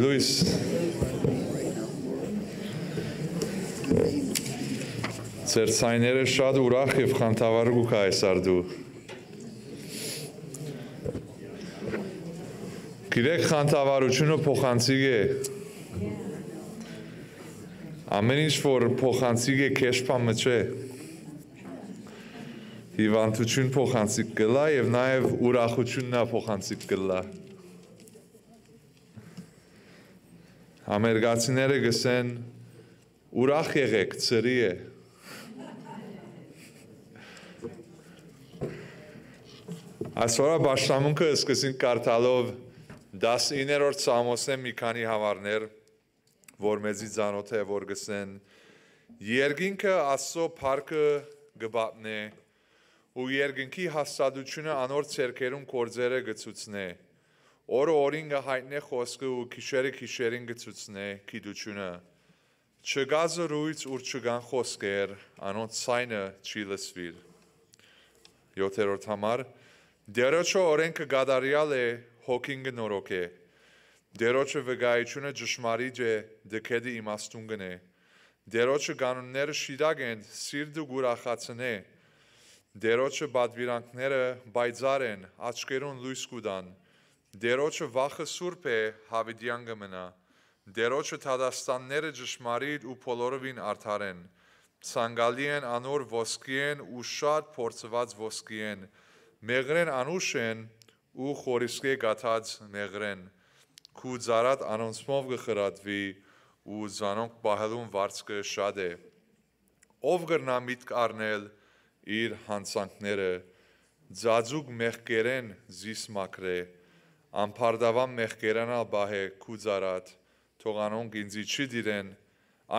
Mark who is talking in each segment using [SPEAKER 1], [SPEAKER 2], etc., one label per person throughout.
[SPEAKER 1] լույս։ Ձեր ցայները շատ ուրախ եւ խանդավառուկ է այսօր դու։ Գիտեք խանդավառությունը փոխանցիկ է։ Ամեն ինչ որ փոխանցիկ է քեշփամը չէ։ Հիվանդություն փոխանցիկ կլա եւ նաեւ ուրախությունն է փոխանցիկ կլա։ Ամերիկացիները գսեն ուրախ եղեք, ծրի է։ Այսօրը başlamunքը սկսին կարդալով 19-րդ Սամոսեն մի քանի համարներ, որ մեզի ցանոթ է, որ գսեն Երգինքը Աստծո փառքը գբատնե ու երգինքի հաստատությունը անոր ցերկերուն կորձերը գծուցնե Օրը օրին գհայտնե խոսքը ու քիշերը քիշերին գծուցնե քիդությունը չգա զրույց ու չգան խոսքեր անոնց ցայնը չի լսվիր 7-րդ համար Դերոջը օրենքը գադարյալ է հոգին գնորոք է Դերոջը վգայությունը ճշմարիտ է դքեդի իմաստուն գնե Դերոջը կանոնները շիրակ են սիրտ ու գուրախացնե Դերոջը բադվիրանքները բայցար են աչքերուն լույս կուդան Դերոջը վախը սուրբ է հավիդյան գմնա Դերոջը թադաստանները ճշմարիտ ու բոլորովին արդար են Ցանգալի են անոր ոսկի են ու շատ փորձված ոսկի են մեղրեն անուշ են ու խորիսկե գաթած մեղրեն քու զարատ անոնցմով գխրատվի ու զանոնք բահելուն վարձկը շատ է ով գրնա միտք առնել իր հանցանքները ձաձուկ մեղկերեն զիս մակրե ամփարդավան մեղկերանալ բահե քու զարատ թողանոնք ինձի չի դիրեն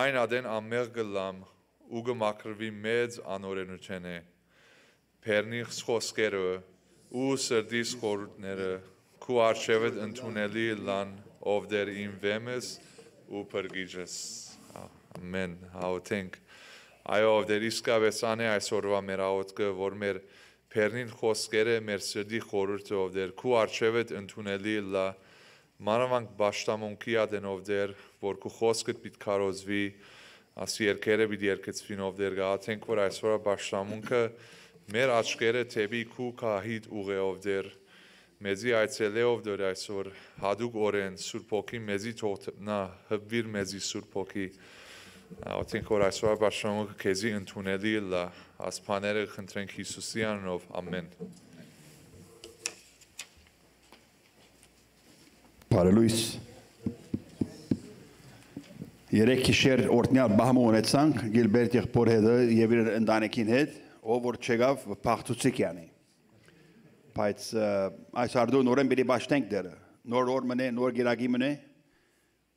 [SPEAKER 1] այն ադեն ամեղ գլամ ու գմակրվի մեծ անօրենություն է Փերնիխ խոսքերը ու սրդիս խորհուրդները քու արժևդ ընդունելի լան ով դեր իմ վեմս ու փրկիչս ամեն հաուտենք այո ով դեր իսկավեսան է այսօրվա մեր աղոտքը որ մեր Փերնին խոսքերը մեր սրդի խորհուրդը ով դեր քու արժևդ ընդունելի լա մանավանդ ճշտամունքի ադենով դեր որ քու խոսքդ պիտի կարոզվի ասի երկերը պիտի երկեցվին ով դեր գաղթենք որ այսօրվա ճշտամունքը մեր աչքերը թեպի քու քահիդ ուղեով դեր մեզի այցելեով դեր այսօր հadouk օրեն Սուրբ ոգի մեզի թողնա հբվիր մեզի Սուրբ ոգի Ահա որ այսօր բաշամուկը քեզի ընդունելի լա ասփաները խնդրենք Հիսուսի անունով ամեն
[SPEAKER 2] Բարելույս Երեք քիշեր օրտնյալ բահմը ունեցանք Գիլբերտ եղբոր հետը եւ իր ընտանիքին հետ ով որ չեղավ փախտուցիկ յանի բայց այս արդու նորեն բերի ճաշտենք դերը նոր օր մնե, նոր գիրագի մնե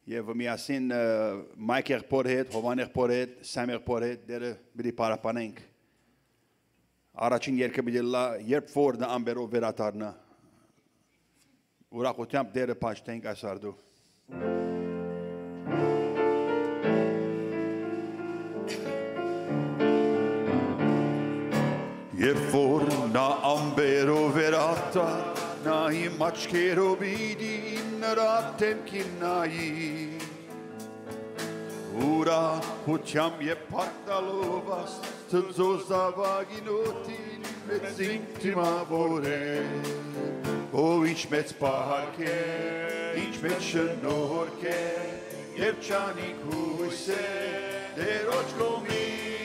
[SPEAKER 2] եւ միասին ը, մայք եղբոր հետ, հովան եղբոր հետ, սամ եղբոր հետ դերը մի պարապանենք։ Առաջին երկը մի լա երբ որ նա ամբերով վերադառնա։ Ուրախությամբ դերը փաշտենք այս արդու։ Երբ որ նա ամբերով վերարտա, նա իմ աչքերով իդի նրա տեմքին նայի։ Ուրախությամբ եւ փարտալով աստծո զավագին օտին մեծ ինքտիմավոր է։ Ով ինչ մեծ պահակ է, ինչ մեծ շնորհք է, երբ չանիկ հույս է, դերոջ կողմից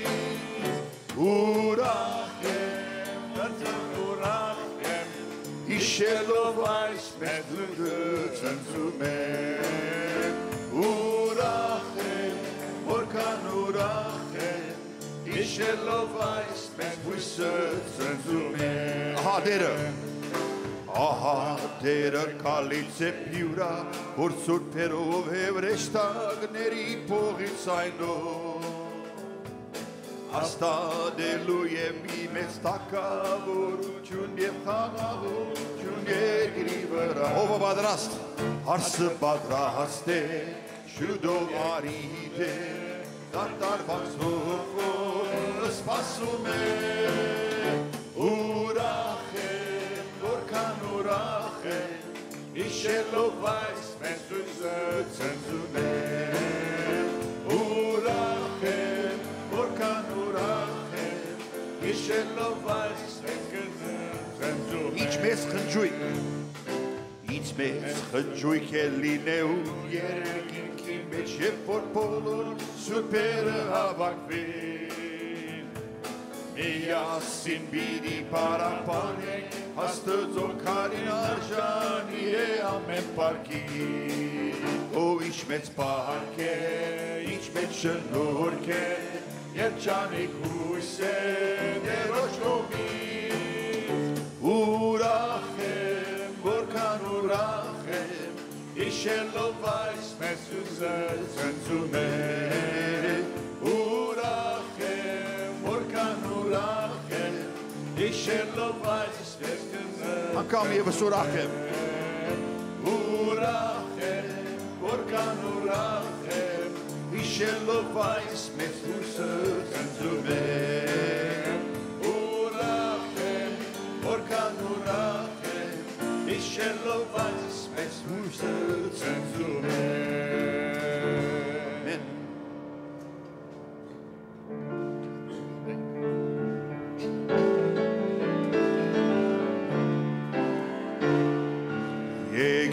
[SPEAKER 2] ուրախ եմ, իշելով այս մեծ լույսը ցնցում եմ, ուրախ եմ, որքան ուրախ եմ, իշելով այս մեծ լույսը ցնցում եմ, ահա դերը, ահա դերը կալից է պյուրա, որ սուրբերով հևրեշտագների փողից այնով, Աստադելու եմ մի մեծ տակավորություն եւ խաղաղություն երկրի վրա Ով պատրաստ հարսը պատրաստ է շուտով արի դե դարտարված որ սպասում է ուրախ է որքան ուրախ է իշելով այս մեծ լույսը ցնցում է իշելով այս մեծ ցնցում Ինչ մեծ խնջույք Ինչ մեծ խնջույք է լինեու երկինքի մեջ եւ որ բոլոր սուրբերը հավաքվին Միասին բիդի պարապանենք Աստծո քարին արժանի է ամեն պարկի Ով ինչ մեծ պահանք է, ինչ մեծ շնորհք է Երջանիկ հույս է դերոջ կողմից Ուրախ եմ, որքան ուրախ եմ Իշելով այս մեծ ուզը ցնցում է Ուրախ եմ, որքան ուրախ եմ Իշելով այս մեծ ուզը Անկամ եւս ուրախ եմ Ուրախ եմ, որքան ուրախ եմ Իշելով այս մեծ ուզը ցնցում է Ուրախ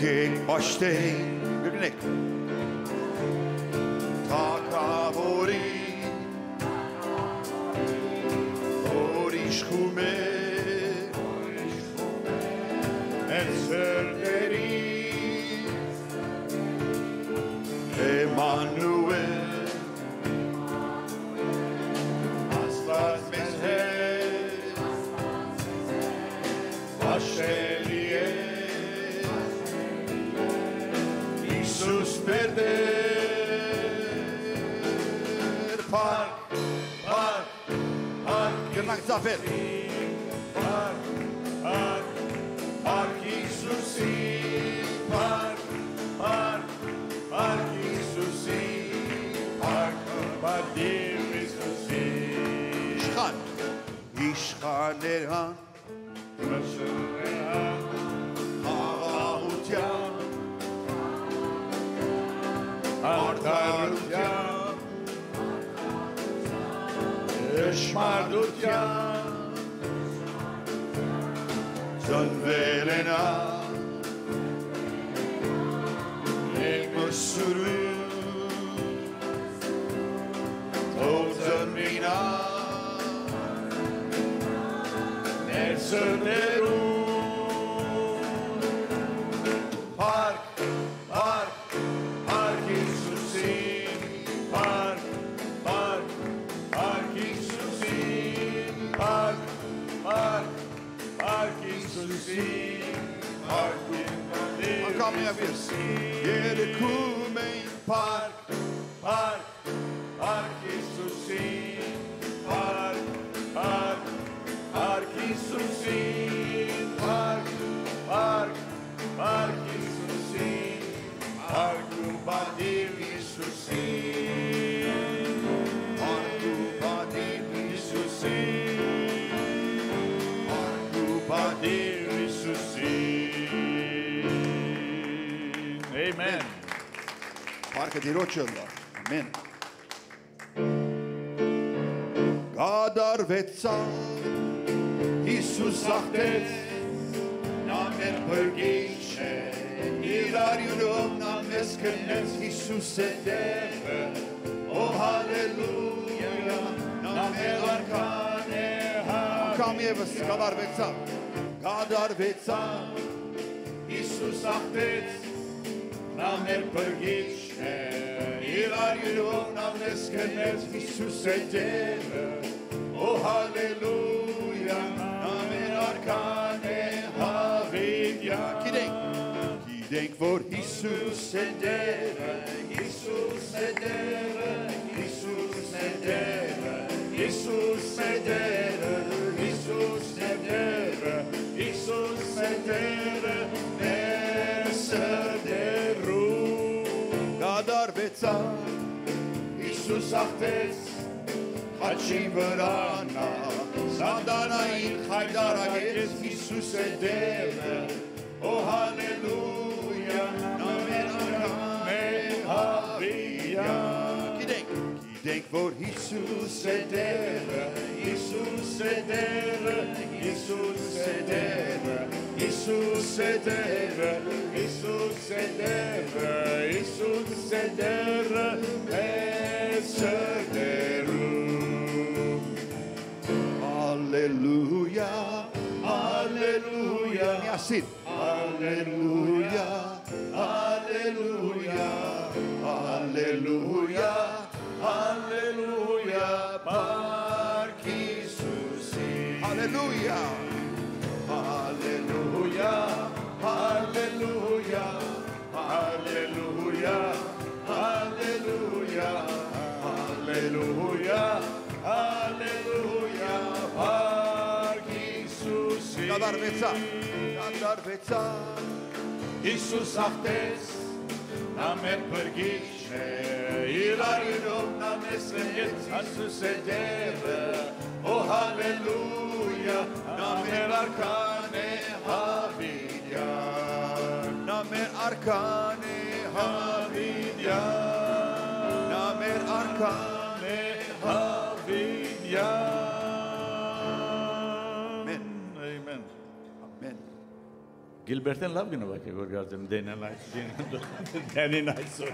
[SPEAKER 2] եմ, որքան ուրախ եմ Իշելով Գնանք Ծնվել են ա Մսուրում Թող ծնվին ա
[SPEAKER 3] have you seen? Yeah, the cool main part.
[SPEAKER 2] Պարկը դիրոջը ամեն Գադարվեցավ
[SPEAKER 3] Հիսուս աղթեց, նա մեր բրգիչ է, իր արյունով նա մեզ կնեց, Հիսուս է դեպը, օ հալելույա, նա մեր արքան է
[SPEAKER 2] Կամիևս գադարվեցավ Գադարվեցավ
[SPEAKER 3] Հիսուս աղթեց, նա մեր բրգիչ է, իր արյունով նա մեզ կնեց, Հիսուս է դեպը, օ հալելույա, նա մեր արքան է հավիդյա,
[SPEAKER 2] Գիտենք
[SPEAKER 3] Գիտենք, որ Հիսուս է դերը, Հիսուս է դերը, Հիսուս է
[SPEAKER 2] Գադարվեցավ
[SPEAKER 3] Հիսուս աղթեց, խաչի վրա նա, սանդանային խայդարագեց, Հիսուս է դերը, օ հալելույա, նա մեր արքան է հավիա։
[SPEAKER 2] Գիտենք
[SPEAKER 3] Գիտենք, որ Հիսուս է դերը, Հիսուս է դերը, Հիսուս է դերը, Հիսուս է դերը, Հիսուս է դերը, Հիսուս է դերը, մեզ սրտերում։
[SPEAKER 2] Հալելույա
[SPEAKER 3] Հալելույա,
[SPEAKER 2] Միասին
[SPEAKER 3] հալելույա, հալելույա, Հիսուսին։
[SPEAKER 2] Գադարվեցավ Գադարվեցավ
[SPEAKER 3] Հիսուս աղթեց, նա մեր բրգիչն է, իր արյունով նա մեզ լեց, Հիսուս է դերը, օ հալելույա, նա մեր արքան է հավիդյան,
[SPEAKER 2] Նա մեր արքան է
[SPEAKER 3] հավիդյան,
[SPEAKER 2] Նա մեր արքան
[SPEAKER 3] Գիլբերտեն լավ գնովակ է որ գարձեմ դենան այս դենին այսօր։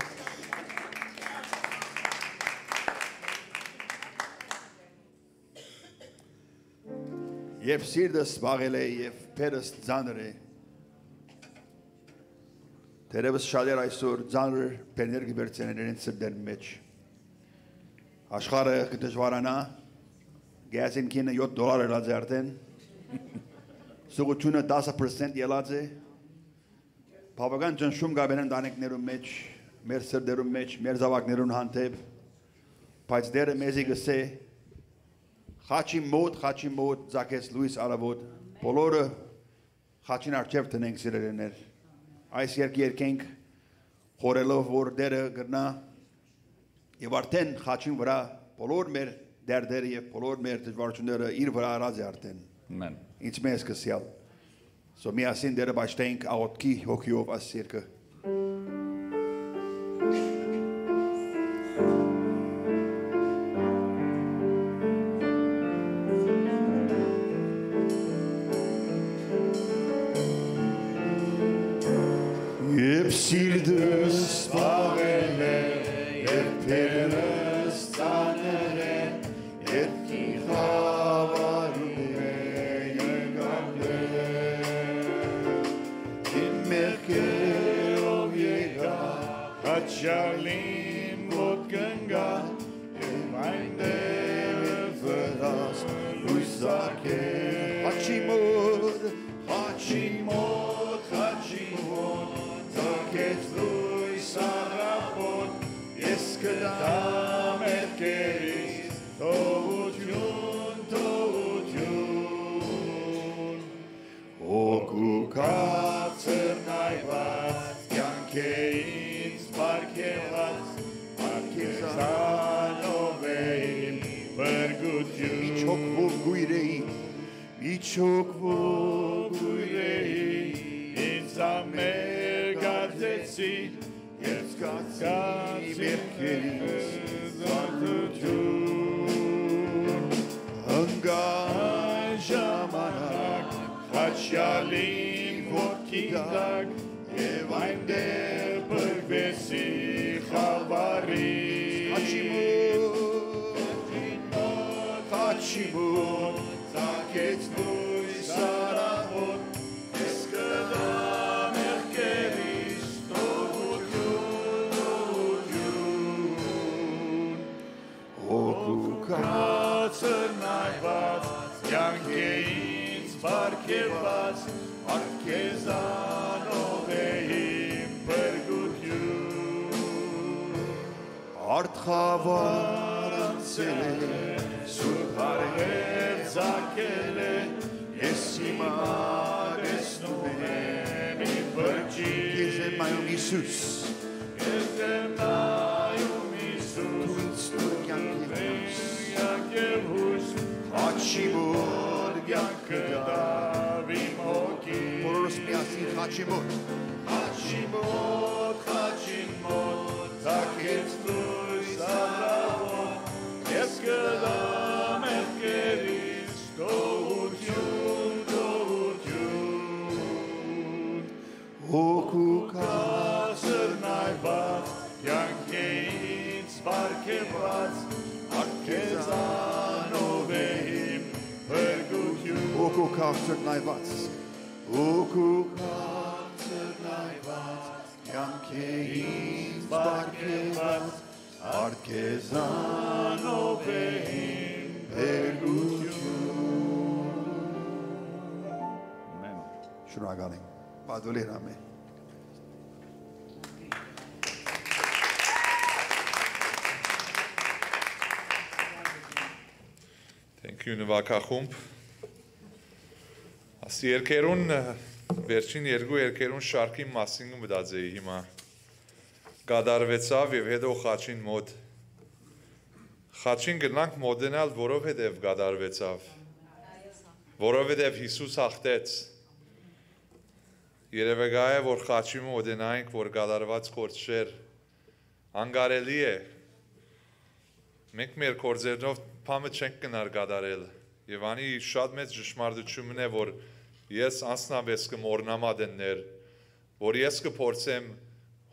[SPEAKER 2] Եվ սիրտս զբաղել է եւ փերս ծանր է Տերևս շատեր այսօր ծանր փերներ գբերցեն իրենց սրտեր մեջ Աշխարհը կդժվարանա գազին կինը 7 դոլար է արդեն Սուղությունը 10% ելած է Բավական ճնշում գաբեն ընտանիքներում մեջ մեր սրտերում մեջ մեր զավակներուն հանդեպ բայց դերը մեզի գսե Խաչի մոտ, խաչի մոտ ցակես լույս արավոտ բոլորը խաչին արջև տնենք սիրելիներ այս երկի երկենք խորելով որ դերը գրնա եւ արդեն խաչին վրա բոլոր մեր դերդերը եւ բոլոր մեր դժվարությունները իր վրա արած է արդեն
[SPEAKER 3] Amen.
[SPEAKER 2] ինձ մեզ կսյալ So միասին դերը բաշտենք աղոտքի հոգիով աս երկը
[SPEAKER 3] Եվ Ես եմ
[SPEAKER 2] այում Հիսուս,
[SPEAKER 3] Ես եմ նայում Հիսուս,
[SPEAKER 2] ինձ տուր կյանքի լույս,
[SPEAKER 3] Յակև հույս,
[SPEAKER 2] Խաչի մոտ,
[SPEAKER 3] կյանքը դավ բարգեված, արկեզանով է իմ հրգություն։
[SPEAKER 2] հոգու քաղցր նայված, հոգու
[SPEAKER 3] Կասր նայված, կյանք է ինձ բարգեված, արկեզանով է իմ հրգություն։
[SPEAKER 2] շնորհակալ եմ, բադոլի հրամե,
[SPEAKER 1] Thank you նվակախումբ։ Ասի երկերուն վերջին երկու երկերուն շարքի մասին մտածեի հիմա։ Գադարվեցավ եւ հետո խաչին մոտ։ Խաչին գնանք մոդենալ, որովհետեւ գադարվեցավ։ Որովհետեւ Հիսուս հաղթեց։ Երևեգա է որ խաչի մոդենայինք, որ գադարված կորցեր անգարելի է Մենք մեր կորձերնով փամը չենք կնար գադարել։ Եվ անի շատ մեծ ճշմարտությունն է, որ ես անսնաբես կմորնամա դեններ, որ ես կփորձեմ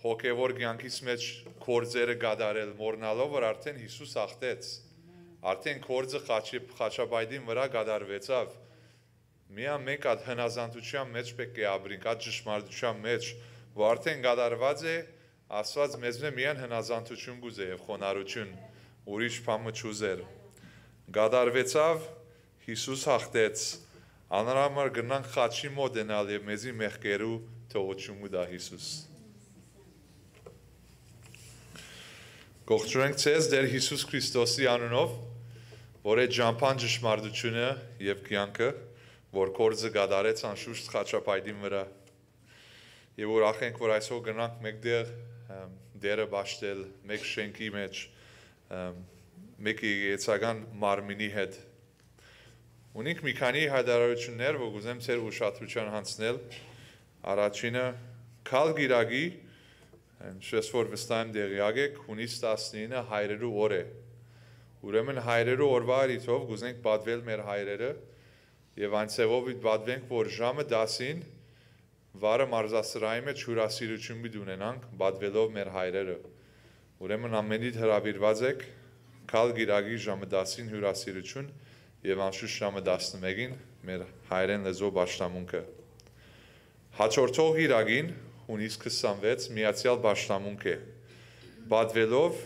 [SPEAKER 1] հոգևոր կյանքից մեջ կորձերը գադարել, մորնալով, որ արդեն Հիսուս ախտեց։ Արդեն կորձը խաչի խաչաբայդին վրա գադարվեցավ։ Միա մեկ հատ հնազանդության մեջ պետք է ապրենք, այդ ճշմարտության մեջ, որ արդեն գադարված է, Աստված մեզ միան հնազանդություն գուզե եւ խոնարհություն ուրիշ բամը չուզեր։ Գադարվեցավ Հիսուս հաղթեց։ Անհրամար գնանք խաչի մոտ դենալ եւ մեզի մեղքերու թողություն ու դա Հիսուս։ Գողջունենք ցեզ դեր Հիսուս Քրիստոսի անունով, որ այդ ջամփան ճշմարտությունը եւ կյանքը, որ կորձը գադարեց անշուշտ խաչապայդին վրա։ Եվ որ ախենք, որ այսօր գնանք մեկտեղ դերը ճաշտել մեկ շենքի մեջ մեկ եկեցական մարմինի հետ։ Ունենք մի քանի հայտարարություններ, որ գուզեմ ցեր ուշադրության հանցնել։ Առաջինը Քալ գիրագի Շես որ վստահ եմ դեղյակ եք, հունիս 19-ը հայրերու օր է։ Ուրեմն հայրերու օրվա արիթով գուզենք պատվել մեր հայրերը եւ այնցեվով պատվենք, որ ժամը 10-ին վարը մարզասրահի մեջ հյուրասիրություն մի ունենանք, պատվելով մեր հայրերը։ Ուրեմն ամենից հրավիրված եք Քալ գիրագի ժամը 10-ին հյուրասիրություն եւ անշուշտ ժամը 11-ին մեր հայրեն լեզու ճաշտամունքը։ Հաջորդող գիրագին հունիս 26 միացյալ ճաշտամունք է։ Բադվելով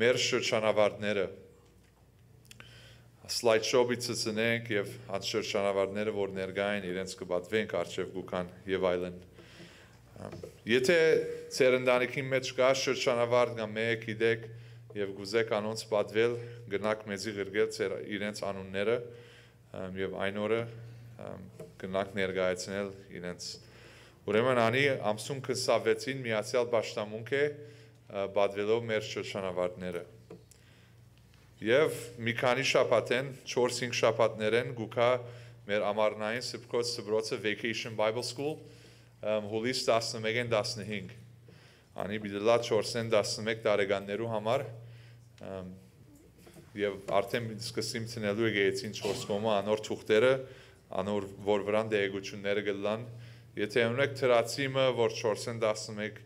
[SPEAKER 1] մեր շրջանավարտները շոուի ցցնենք եւ այդ շրջանավարտները որ ներգային իրենց կբատվենք արչեվ գուքան եւ այլն։ Եթե ծեր ընտանիքի մեջ կա շրջանավարտ կամ մեկ գիտեք եւ գուզեք անոնց պատվել գնաք մեզի գրգել ծեր իրենց անունները եւ այն օրը գնաք ներկայացնել իրենց Ուրեմն անի ամսուն 26-ին միացյալ ճաշտամունք է բادվելով մեր շրջանավարտները։ Եվ մի քանի շաբաթեն 4-5 շաբաթներեն գուքա մեր ամառնային սփկոց սբրոցը Vacation Bible School հուլիս 11-ին 15 անի բիդլա 4-ին 11 տարեկաններու համար եւ արդեն սկսիմ ցնելու եկեցին 4 կոմը անոր թուղթերը անոր որ վրան դեգությունները գլան եթե ունեք թրացիմը որ 4-ին 11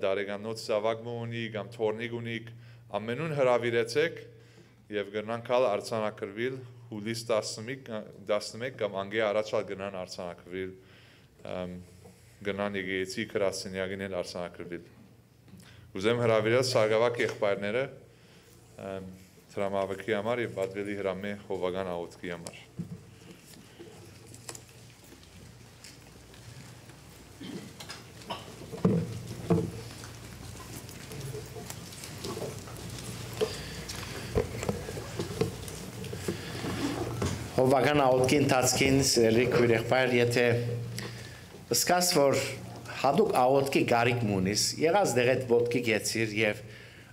[SPEAKER 1] դարեգանոց զավակ ունի կամ թորնիկ ունի ամենուն հravirեցեք եւ գնանք ալ արցանակրվիլ հուլիս 11 11 կամ անգե առաջալ գնան արցանակրվիլ ըմ, գնան եկեցի քրասենյակին էլ արցանակրվիլ ուզեմ հravirել սարգսակ եղբայրները տրամավկի համար և բատվելի հրամե հովագան աղոցքի համար։
[SPEAKER 4] Հովական աղոտքի ընթացքին սերիկ ուրեղպայր, եթե սկաս, որ հադուկ աղոտքի գարիք մունիս, եղած դեղետ ոտքի գեցիր և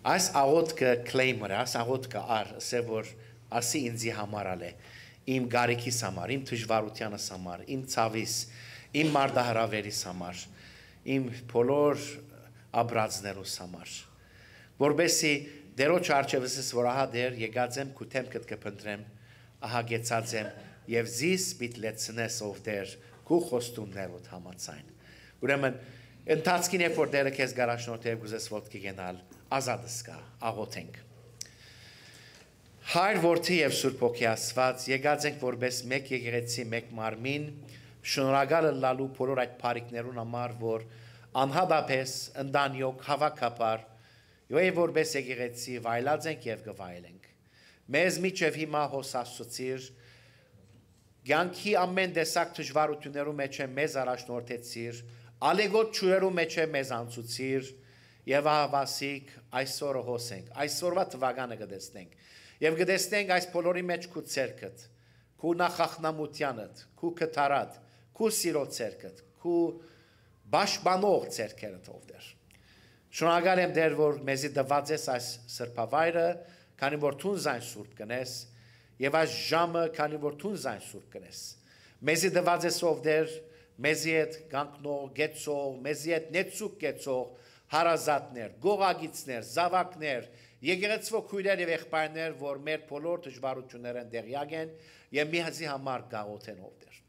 [SPEAKER 4] այս աղոթքը claim-ը, այս աղոթքը ար, ասե որ ասի ինձի համարալ է իմ գարիկիս համար, իմ դժվարությանս համար, իմ ցավիս, իմ մարդահրավերիս համար, իմ բոլոր աբրածներուս համար որբեսի դերոջ արջևսս որ ահա դեր եկած եմ քութեմ կտկփնտրեմ ահա գեցած եմ եւ զիս պիտ լեցնես ով դեր քու խոստումներոդ համացայն ուրեմն ընթացքին երբ որ դերը քեզ գարաշնորթ եւ գուզես ոտքի գնալ ազատս կա աղոթենք Հայր որդի եւ Սուրբ ոգի Աստված եկած ենք որպես մեկ եկեղեցի մեկ մարմին շնորհակալ լալու բոլոր այդ բարիկներուն համար որ անհատապես ընդանյոք հավաքապար եւ որպես եկեղեցի վայլած ենք եւ գվայելենք մեզ միջև հիմա հոսասուցիր Գյանքի ամեն տեսակ դժվարություններու մեջ է մեզ առաջնորդեցիր, ալեգոտ ճուրերու մեջ է մեզ անցուցիր եւ ահավասիկ այսօրը հոսենք, այսօրվա թվականը գտեսնենք եւ գտեսնենք այս բոլորի մեջ քու ցերկդ, քու նախախնամությանդ, քու կթարատ, քու սիրո ցերկդ, քու բաշխանող ցերկերդ ով դեր։ Շնորհակալ եմ դեր որ մեզի դված ես այս սրբավայրը, քանի որ ցուն զայն սուրբ կնես եւ այս ժամը քանի որ ցուն զայն սուրբ կնես մեզի դված ես ով դեր մեզի հետ գանքնող գեցող մեզի հետ նեցուկ գեցող հարազատներ գողագիցներ զավակներ եկեղեցվո քույրեր եւ եղբայրներ որ մեր բոլոր դժվարություններն դեղյակ են եւ միհազի համար գաղութեն ով դեր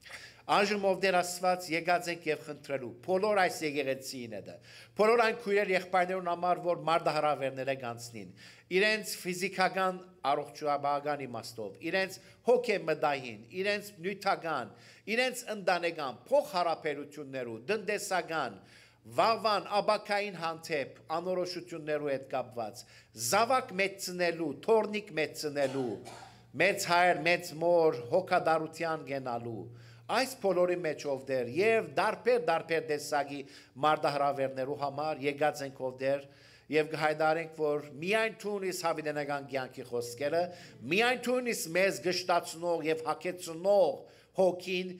[SPEAKER 4] Այժմ ով դեր Աստված եկած ենք եւ խնդրելու բոլոր այս եկեղեցին է դա բոլոր այն քույրեր եղբայրներուն համար որ մարդահրավերները գանցնին իրենց ֆիզիկական առողջաբանական իմաստով իրենց հոգեմտային իրենց նյութական իրենց ընտանեկան փոխհարաբերություններու դնդեսական վավան աբակային հանդեպ անորոշություններու հետ կապված զավակ մեծնելու թորնիկ մեծնելու մեծ հայր մեծ մոր հոգադարության գենալու այս բոլորի մեջ ով դեր եւ դարբեր դարբեր տեսակի մարդահրավերներու համար եկած ենք ով դեր եւ գհայդարենք որ միայն թունիս հավիտենական կյանքի խոսքերը միայն թունիս մեզ գշտացնող եւ հակեցնող հոգին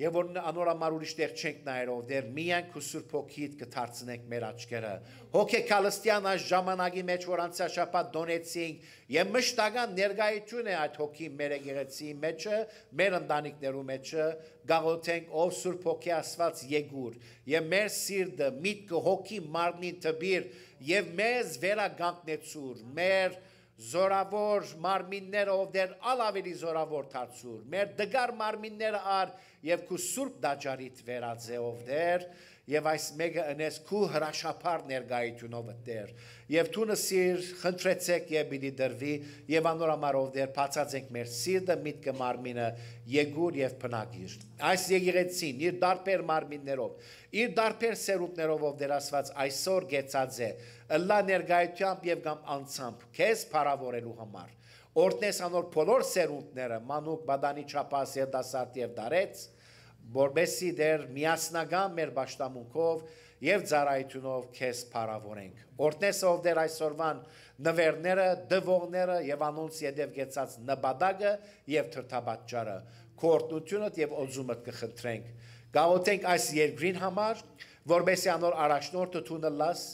[SPEAKER 4] Եվ որ անորամար ուրիշ տեղ չենք նայրով դեր միայն քու Սուրբ Հոգիդ կդարձնենք մեր աչքերը։ Հոգեկալստյան այս ժամանակի մեջ որ անցյալ շաբաթ դոնեցինք եւ մշտական ներկայություն է այդ հոգի մեր եկեղեցի մեջը, մեր ընտանիքներու մեջը, գաղութենք ով Սուրբ Հոգի Աստված եկուր եւ մեր սիրտը, միտքը, հոգի, մարմին տբիր եւ մեզ վերագանքնեցուր, մեր զորավոր մարմինները ով դեր ալավելի զորավոր դարձուր մեր դգար մարմինները ար եւ քու սուրբ դաջարիտ վերածե ով դեր եւ այս մեկը ընես քու հրաշափար ներգայությունով դեր եւ թունը սիր խնդրեցեք եւ բիդի դրվի եւ անորամարով դեր բացած ենք մեր սիրտը միտքը մարմինը եկուր եւ փնագիր այս եկեղեցին իր դարբեր մարմիններով իր դարբեր սերունդներով ով դեր ասված այսօր գեցած է ըլլա ներգայությամբ եւ կամ անցամբ քեզ փարավորելու համար օրտնես անոր բոլոր սերունդները մանուկ բադանի չափաս եւ դասարտ եւ դարեց որբեսի դեր միասնական մեր ճշտամունքով եւ ծառայությունով քեզ փառավորենք օրտնես ով դեր այսօրվան նվերները դվողները եւ անոնց յետև գեցած նպատակը եւ թրթաբաճարը կորտնությունը եւ օզումը կխնդրենք գաղութենք այս երկրին համար որբեսի անոր առաջնորդը թունը լաս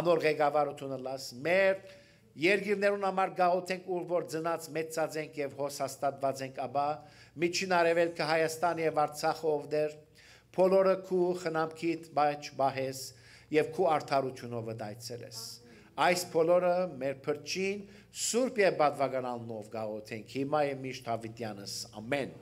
[SPEAKER 4] անոր ղեկավարությունը լաս մեր Երգիրներուն համար գաղութենք ուր որ ծնած մեծած ենք եւ հոսաստատված ենք աբա միջին արևելքը Հայաստան եւ Արցախը ովդեր բոլորը քու խնամքիդ բայց բահես եւ քու արդարությունով դայցելես այս բոլորը մեր փրկին սուրբ եւ բադվականալնով գաղութենք հիմա եւ միշտ հավիտյանս ամեն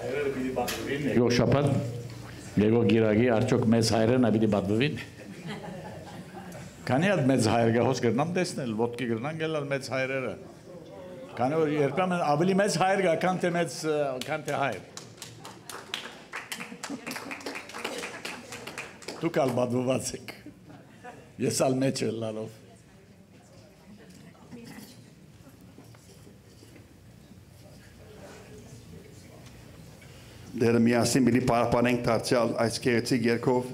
[SPEAKER 3] Հայրերը պիտի բախվին։
[SPEAKER 5] Եկող շաբաթ, եկող գիրագի արդյոք մեծ հայրերն է պիտի բադվվին։ Քանի հատ մեծ հայր գա հոս կրնամ տեսնել, ոտքի կրնան գելալ մեծ հայրերը։ Քանի որ երբեմն ավելի մեծ հայր գա, քան թե մեծ քան թե հայր։ Դուք ալ բադվված եք։ Ես ալ մեջ եմ լալով։
[SPEAKER 2] Դերը միասին մի պարապանենք դարձյալ այս գեղեցիկ երկով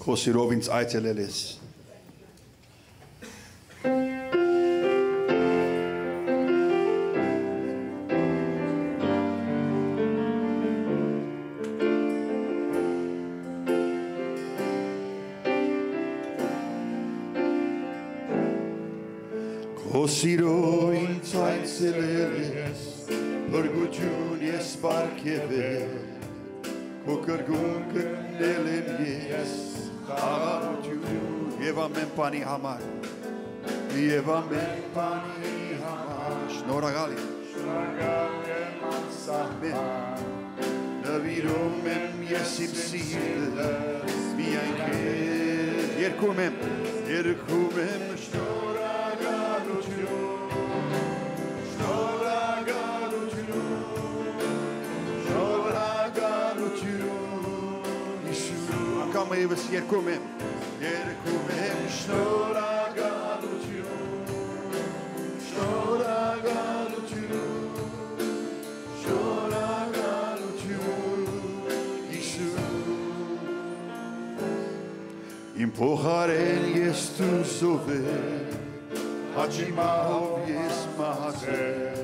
[SPEAKER 2] քո սիրով ինձ այցելել ես։ Քո սիրո ինձ այցելել ես, բրգություն ես բարգեվել, քո կրգուն կրնել եմ ես, խաղաղություն եւ ամեն բանի համար, եւ ամեն բանի համար, շնորհակալ եմ,
[SPEAKER 3] Շնորհակալ եմ անսահման,
[SPEAKER 2] նվիրում եմ ես իմ սիրտը, միայն քեզ, երկում եմ, երկում եմ
[SPEAKER 3] շնորհակալություն,
[SPEAKER 2] անգամ եւս երկում եմ, երկում եմ
[SPEAKER 3] շնորհակալություն, շնորհակալություն, շնորհակալություն,
[SPEAKER 2] Հիսուս Իմ փոխարեն ես դու սովեր Հաչիմահով ես մահացել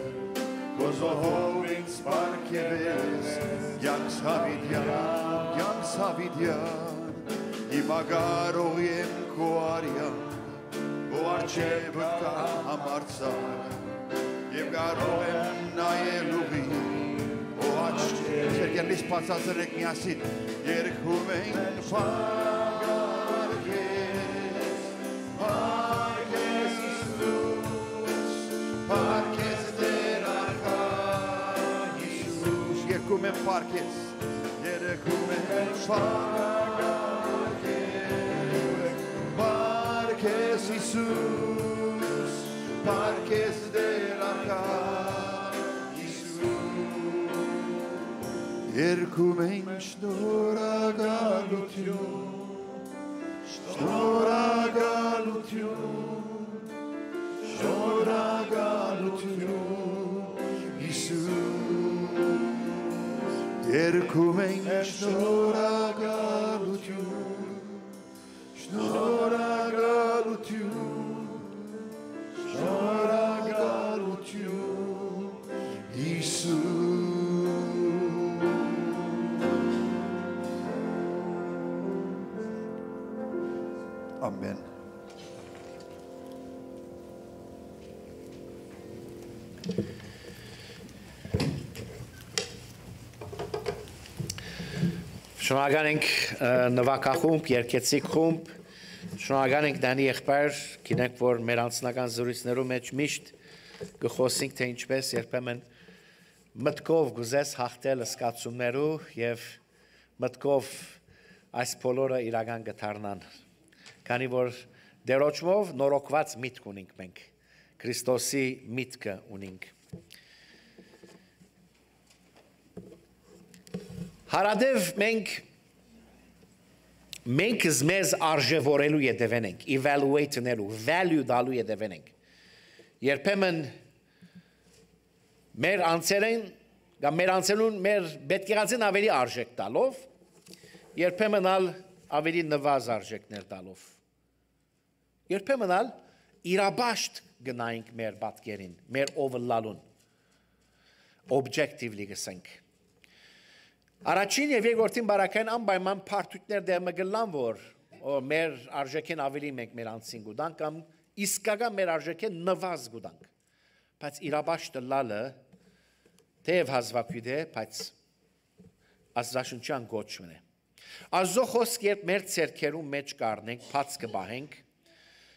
[SPEAKER 2] Գոզոհով ինձ պարկևես Յանքս հավիդյան, յանքս հավիդյան Իմ ագարող եմ քո արյան Քո արջևը կա համարցար Եվ կարող եմ նայել ուղի Օ աչք Սերգերլիս պացածրեք միասին Երկում ենք պարգես Պարգես Իսուս Պարգես դեր արքա Իսուս Երկում ենք պարգես Երկում ենք պարգես Պարգես Իսուս Պարգես դեր արքա Երկում ենք շնորհակալություն շնորհակալություն շնորհակալություն Հիսուս Երկում
[SPEAKER 4] Շնորհակալ ենք նվակախումբ, երկեցիկ խումբ, շնորհակալ ենք Դանի եղբայր, գիտենք որ մեր անձնական զրույցներու մեջ միշտ գխոսենք թե ինչպես երբեմն մտքով գուզես հաղթել սկացումներու եւ մտքով այս բոլորը իրական գթարնան։ Քանի որ դերոճմով նորոգված միտք ունենք մենք։ Քրիստոսի միտքը ունենք։ Հարադև մենք մենք մեզ արժևորելու յետևեն ենք, evaluate-նելու, value դալու յետևեն ենք։ Երբեմն մեր անձերեն կամ մեր անձերուն մեր պետք եղածին ավելի արժեք տալով, երբեմն ալ ավելի նվազ արժեքներ տալով։ Երբեմն ալ իրաբաշտ գնայինք մեր պատկերին, մեր ովլալուն։ objectively գսենք։ Առաջին եւ երկրորդին բարակային անպայման փարտուտներ դեր մգլան որ մեր արժեքեն ավելի մենք մեր անցին գուտանք կամ իսկական մեր արժեքեն նվազ գուտանք։ Բայց իրաբաշտը լալը թեև հազվակույտ է, բայց ազգաշնչյան գոչմն է։ Ազո խոսք երբ մեր ցերքերում մեջ կառնենք, փած կբահենք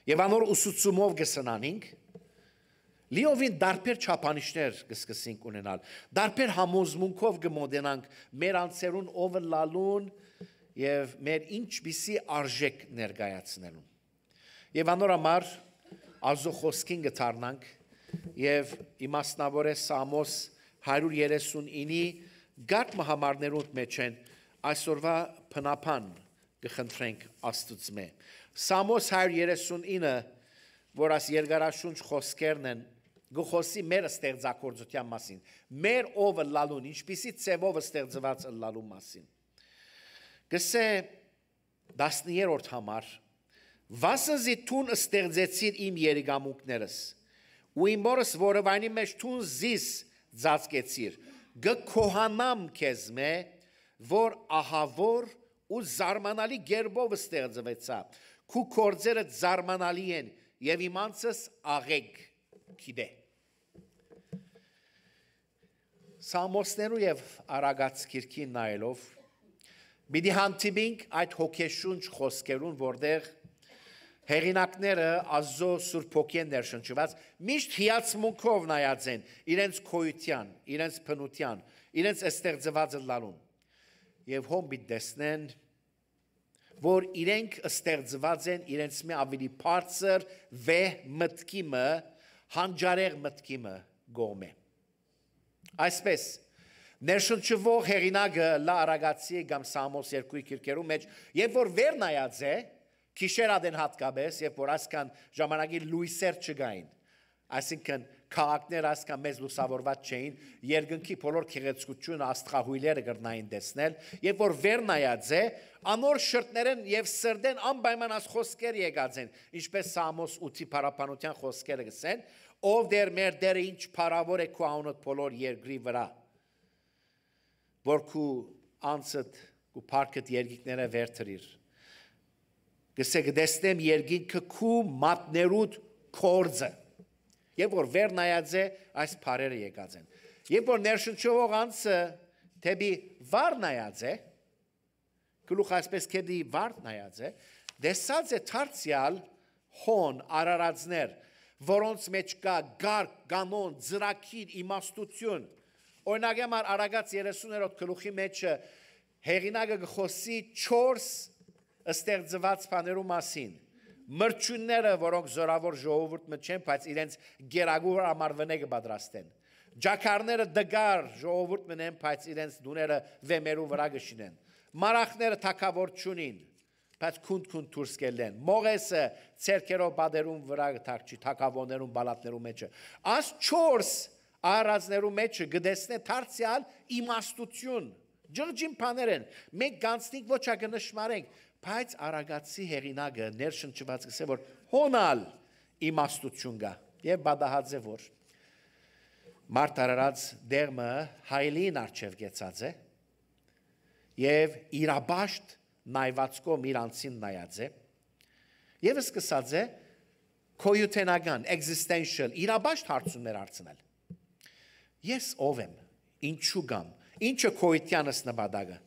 [SPEAKER 4] եւ անոր ուսուցումով կսնանենք, Լիովին դարբեր չափանիշներ կսկսենք ունենալ։ Դարբեր համոզմունքով կմոդենանք մեր անձերուն ով լալուն եւ մեր ինչպիսի արժեք ներկայացնելուն։ Եվ անորամար ազո խոսքին գտարնանք եւ իմաստնավորե Սամոս 139-ի գատ մահամարներուն մեջ են այսօրվա փնապան կխնդրենք Աստծմե։ Սամոս 139-ը, որ աս երկարաշունչ խոսքերն են, գխոսի մեր ստեղծագործության մասին, մեր ով լալուն, ինչպիսի ծևով ստեղծված լալու մասին։ Գսե 13-րդ համար Վասզի տուն ստեղծեցիր իմ երգամուկներս ու իմ մորս որը վայնի մեջ տուն զիս ծածկեցիր գկոհանամ քեզ մե որ ահավոր ու զարմանալի գերբով ստեղծվեցա քու կորձերը զարմանալի են եւ իմանցս աղեկ գիտե Սամոսներու եւ Արագած քիրքին նայելով Բիդի հանդիպինք այդ հոգեշունչ խոսքերուն, որտեղ հեղինակները ազո սուրբ հոգեն ներշնչված միշտ հիացմունքով նայած են իրենց քոյության, իրենց փնության, իրենց ստեղծվածը լալուն։ Եվ հոմ բիտ դեսնեն, որ իրենք ստեղծված են իրենց մի ավելի բարձր վեհ մտքիմը, հանջարեղ մտքիմը գոմե։ Այսպես ներշնչվող հերինակը լա արագացի կամ Սամոս 2 քիրքերու մեջ, երբ որ վեր նայած է, քիշերադեն հատկապես, երբ որ ասկան ժամանակի լույսեր չգային, այսինքն քաղաքներ ասկան մեզ լուսավորված չէին, երկնքի բոլոր քեղեցկությունը աստղահույլերը կրնային տեսնել, երբ որ վեր նայած է, անոր շրտներեն եւ սրդեն անպայման աս խոսքեր եկած են, ինչպես Սամոս 8-ի փարապանության խոսքերը գսեն, ով դեր մեր դերը ինչ փարավոր է քո անունդ բոլոր երկրի վրա որ քու անցդ քու парքդ երգիկները վերթրիր գսե գտեսնեմ երգինքը քու մատներուդ կորձը երբ որ վեր նայած է այս բարերը եկած են երբ որ ներշնչող անցը թեպի վար նայած է գլուխ այսպես կեդի վար նայած է դեսած է թարցիալ հոն արարածներ որոնց մեջ կա գար, կանոն, ծրակիր, իմաստություն։ Օրինակ համար Արագած 30-րդ գլուխի մեջ հեղինակը գխոսի 4 ստեղծված բաներու մասին։ Մրջունները, որոնք զորավոր ժողովուրդ մը չեն, բայց իրենց գերագուր ամարվնե կպատրաստեն։ Ջակարները դգար ժողովուրդ մնեն, բայց իրենց դուները վեմերու վրա գշինեն։ Մարախները թակավոր չունին բայց քունդ-քունդ դուրս կելեն։ Մողեսը ցերկերով բادرում վրա գտակչի, թակավոներում, բալատներում մեջը։ Աս 4 առածներու մեջը գտեսնե դարձյալ իմաստություն։ Ջղջին բաներ են։ Մենք գանցնենք ոչ ագնշմարենք, բայց արագացի հեղինակը ներշնչված գսե որ հոնալ իմաստություն գա եւ բադահաձե որ մարտարած դերմը հայելին արչև գեցած է եւ իրաբաշտ նայվածքով իրանցին նայած է եւ սկսած է կոյութենական existential իրաբաշտ հարցումներ արցնել ես ով եմ ինչու գամ ինչը կոյությանս նպատակը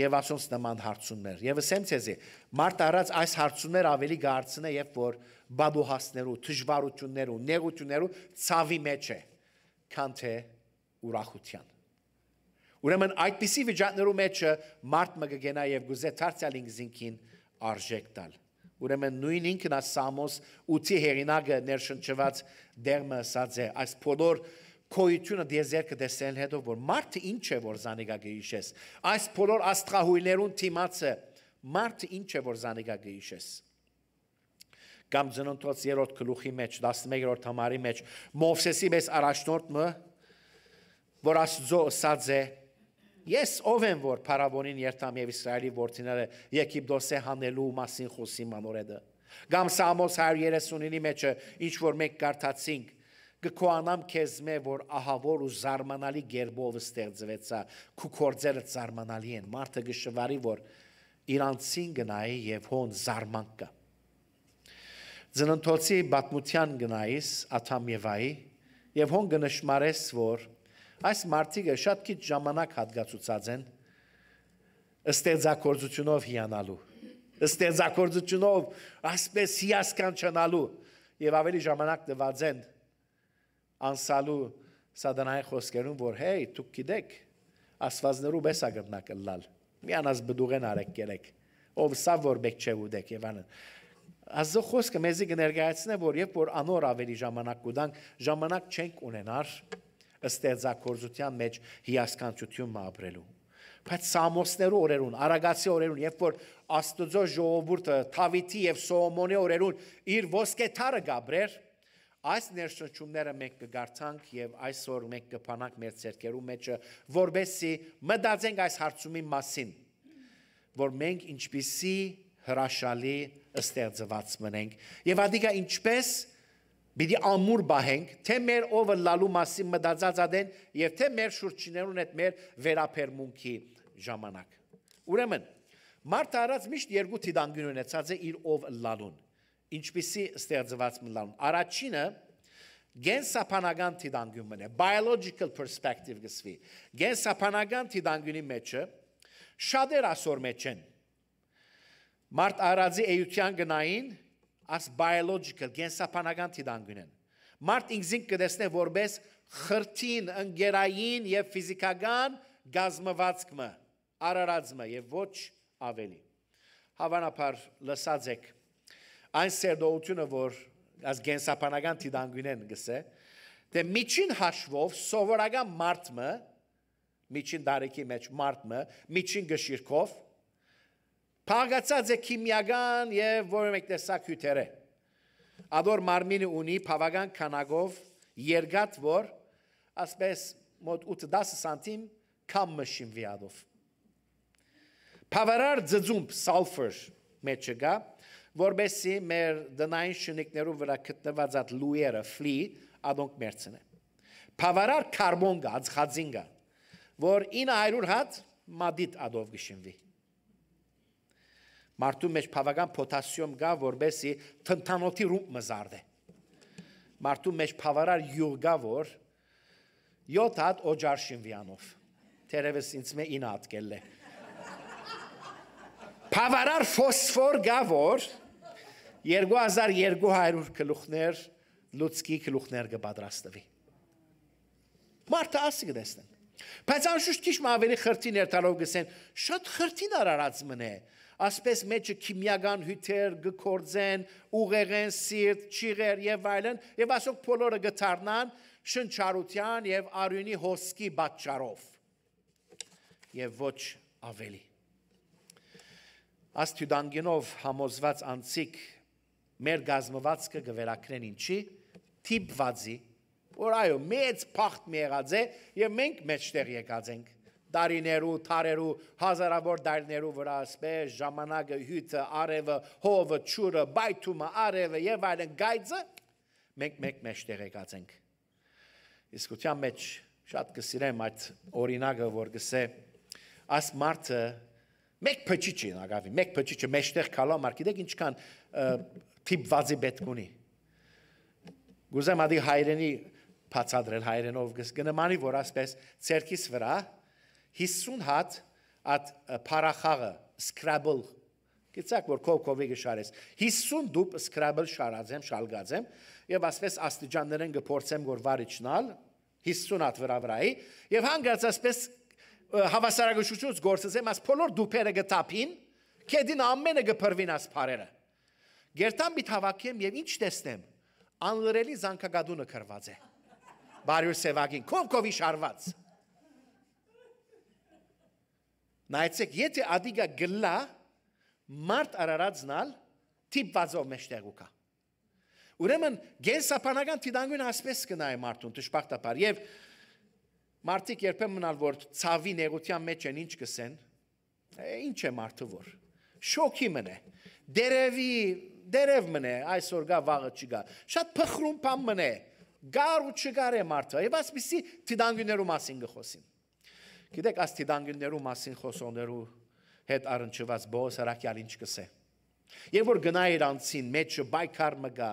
[SPEAKER 4] եւ ասոնց նման հարցումներ եւ ասեմ ցեզի մարդ առած այս հարցումներ ավելի գարցնե եւ որ բադուհասներու դժվարություններու նեղություններու ցավի մեջ է քան թե ուրախության Ուրեմն այդպիսի վիճակներու մեջ մարդ մը կգենա եւ գուզե դարձյալ ինքզինքին արժեք տալ։ Ուրեմն նույն ինքն է Սամոս 8-ի հերինակը ներշնչված դերմը ասած է. Այս բոլոր քոյությունը դեզերքը դեսել հետո որ մարդը ինչ է որ զանիգա գեիշես այս բոլոր աստղահույլերուն թիմացը մարդը ինչ է որ զանիգա գեիշես կամ ծննդոց երրորդ գլուխի մեջ 11-րդ համարի մեջ Մովսեսի մեծ առաջնորդը որ Աստծո ասած է Ես ով եմ որ փարավոնին երթամ եւ Իսրայելի որդիները Եգիպտոսե հանելու մասին խոսի մանորեդը։ Գամ Սամոս 139-ի մեջ ինչ որ մենք կարդացինք գկոանամ քեզ մե որ ահավոր ու զարմանալի գերբով ստեղծվեցա քու կորձերը զարմանալի են մարդը գշվարի որ իրանցին գնայի եւ հոն զարմանք կա Ձնընթոցի բատմության գնայիս Աթամ Եվայի եւ հոն գնշմարես որ այս մարտիկը շատ քիչ ժամանակ հատկացուցած են ստեղծագործությունով հիանալու ստեղծագործությունով ասպես հիասքան չնալու եւ ավելի ժամանակ տված են անսալու սադանայի խոսքերում որ հեյ դուք գիտեք ասվածներու բեսա գտնակլալ միանաս բդուղեն արեք գերեք ով սա որ բեք չէ ուդեք եւ անն Ազո խոսքը մեզի կներկայացնե որ երբ որ անոր ավելի ժամանակ կուտանք ժամանակ չենք ունենար ստեղծագործության մեջ հիասքանչություն ապրելու բայց Սամոսներու օրերուն, Արագացի օրերուն, երբ որ Աստուծո ժողովուրդը Թավիթի եւ Սողոմոնի օրերուն իր ոսկե թարը գաբրեր, այս ներշնչումները մենք կգարտանք եւ այսօր մենք կփանանք մեր ցերկերու մեջը, որբեսի մտածենք այս հարցումի մասին, որ մենք ինչպիսի հրաշալի ստեղծված մնենք եւ ադիգա ինչպես Բիդի ամուր բահենք, թե մեր ովը լալու մասին մտածած ադեն եւ թե մեր շուրջիներուն այդ մեր վերապերմունքի ժամանակ։ Ուրեմն Մարդ արած միշտ երկու տիդանգին ունեցած է իր ով լալուն։ Ինչպիսի ստեղծված մլալուն։ Առաջինը գենսապանական տիդանգյունն է, biological perspective գսվի։ Գենսապանական տիդանգյունի մեջը շատեր ասոր մեջ են։ Մարդ արածի էյության գնային as biological գենսապանական տիդանգյուն են։ Մարդ ինքզին կդեսնե որպես խրտին, ընկերային եւ ֆիզիկական գազմվածքը, արարածը եւ ոչ ավելի։ Հավանաբար լսած եք այն սերդողությունը, որ as գենսապանական տիդանգյունեն գսե, դե միջին հաշվով սովորական մարդը միջին դարեկի մեջ մարդը միջին գշիրքով Փաղացած է քիմիական եւ որը մեկ տեսակ հյութերը։ Ադոր մարմինը ունի բավական քանակով երկաթ, որ ասպես մոտ 8-10 սանտիմ կամ մշին վիադով։ Բավարար ձծումբ սալֆր մեջը գա, որբեսի մեր դնային շնիկներու վրա գտնված այդ լույերը ֆլի ադոնք մերցնե։ Բավարար կարբոն գա, ածխածին գա, որ 900 հատ մադիտ ադով գշինվի։ Մարդու մեջ բավական պոտասիում կա, որբեսի տնտանոթի ռումբ մզարդ է։ Մարդու մեջ բավարար յուղ կա, որ 7 հատ օջար շինվյանով։ Տերևս ինձ մե 9 հատ կել է։ Բավարար ֆոսֆոր կա, որ 2200 գլուխներ լուցկի գլուխներ կպատրաստվի։ Մարդը ասի կդեսնեն։ Բայց անշուշտ քիչ ավելի խրտին երթալով գսեն, շատ խրտին արարած մնե ասպես մեջը քիմիական հյութեր գկորձեն, ուղեղեն, սիրտ, ճիղեր եւ այլն, եւ ասոք բոլորը գտարնան շնչառության եւ արյունի հոսքի պատճառով։ Եվ ոչ ավելի։ Աստյուդանգինով համոզված անցիկ մեր գազմվածքը գվերակրեն ինչի տիպվածի որ այո մեծ փախտ մի եղած է եւ մենք մեջտեղ եկած ենք դարիներու, թարերու, հազարավոր դարիներու վրա ասպես ժամանակը, հյութը, արևը, հովը, ճուրը, բայթումը, արևը եւ այլն գայծը մենք մեկ մեջտեղ եկած ենք։ Իսկ ության մեջ շատ կսիրեմ այդ օրինակը, որ գսե աս մարդը մեկ փճիչ է նագավի, մեկ փճիչը մեջտեղ կալա մարդ, գիտեք ինչքան տիպ վազի պետք ունի։ Գուզեմ ադի հայրենի բացադրել հայրենով գնամանի որ ասպես ցերկիս վրա 50 հատ at փարախաղը Scrabble Գիտեք որ կոկովի գշարես 50 դուպ Scrabble շարածեմ, շալգածեմ եւ ասպես աստիճաններեն գործեմ որ վարիչնալ 50 հատ վրա վրայի եւ հանգած ասպես հավասարակշռությունից գործեմ աս բոլոր դուպերը գտապին կեդին ամենը գփրվին աս բարերը Գերտան մի հավաքեմ եւ ինչ տեսնեմ անլրելի զանգակադունը քրված է Բարյու սևագին կոկովի շարված Նայեցեք, եթե ադիգա գլա մարդ արարածնալ տիպվածով մեջտեղ ուկա։ Ուրեմն գենսապանական տիդանգուն ասպես կնայ մարդուն դժբախտաբար եւ մարդիկ երբեմն մնալ որ ցավի նեղության մեջ են ինչ կսեն ինչ է մարդը որ շոկի մնե դերևի դերև մնե այսօր գա վաղը չգա շատ փխրում բան մնե Գար ու չգար է մարդը։ Եվ ասպիսի տիդանգուներու մասին գխոսին։ Գիտեք, աս տիդանգուներու մասին խոսողներու հետ առնչված բոս հրակյալ ինչ կսե։ Եվ որ գնա իր անցին մեջը բայկար մգա,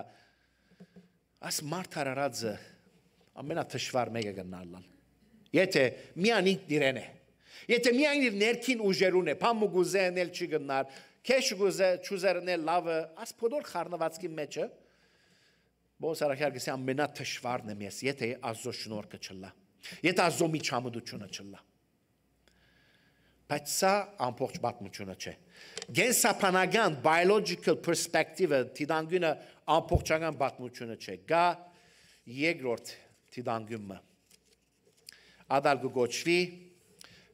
[SPEAKER 4] աս մարդ հարարածը ամենաթշվար մեկը գնալալ։ Եթե միան ինքն իրեն է։ Եթե միայն իր ներքին ուժերուն է, փամու գուզենել չի գնար, քեշ գուզե ճուզերնել լավը, աս փոդոր խառնվածքի մեջը Բոս արախյալ գսի ամենաթշվարն եմ ես, եթե ազո շնորհքը չլա։ Եթե ազո միջամդությունը չլա։ Բայց սա ամբողջ պատմությունը չէ։ Գենսապանական biological perspective-ը տիդանգունը ամբողջական պատմությունը չէ։ Գա երկրորդ տիդանգումը։ Ադալ գոչվի